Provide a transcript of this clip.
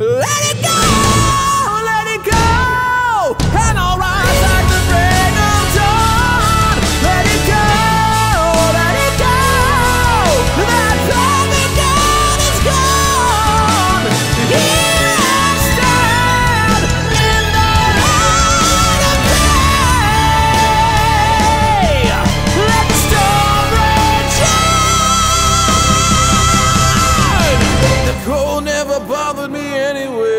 Let it! Anyway.